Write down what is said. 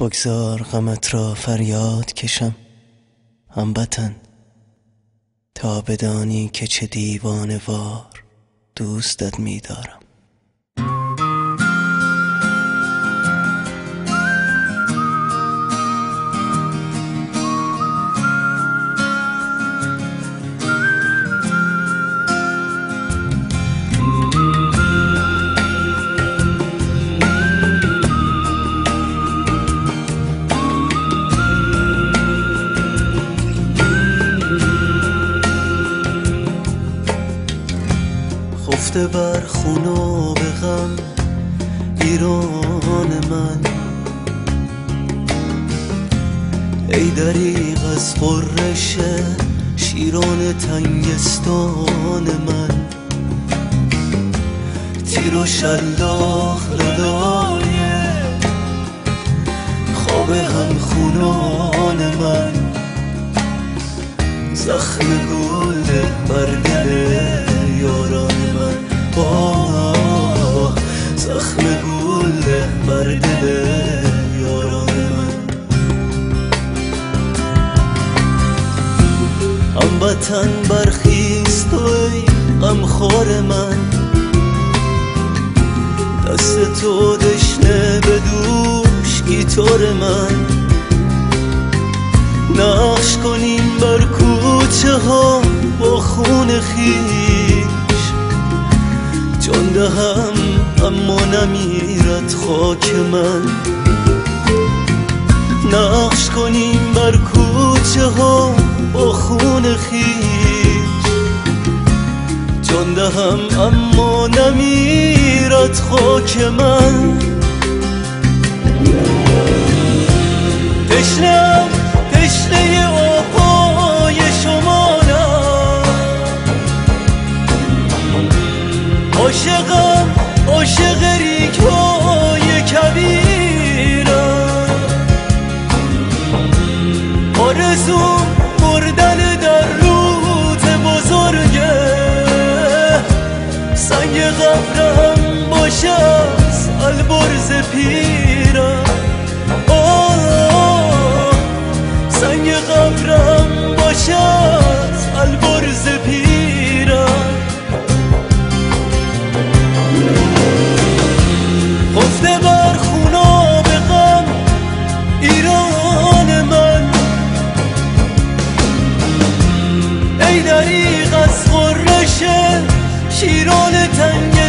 بگذار غمت را فریاد کشم. هموطن تا بدانی که چه دیوانه وار دوستت میدارم. خفته بر خون و به غم ایران من. ای دریغ از قرش شیران تنگستان من. تیر و شلاخ لالای خواب هم خونان زخم گل بر دل یاران من هموطن برخیز تو ای غمخوار من. دست تو دشنه به دوش گیتار من. نقش کنیم بر کوچه ها با خون خیش. جان دهم اما نمیرد خاک من. نقش کنیم بر کوچه ها با خون خیش. جان دهم اما نمیرد خاک من. بردن در رود بزرگه سنگ قبرم باشه از البرز پیر دریق از غرش شیران تنگ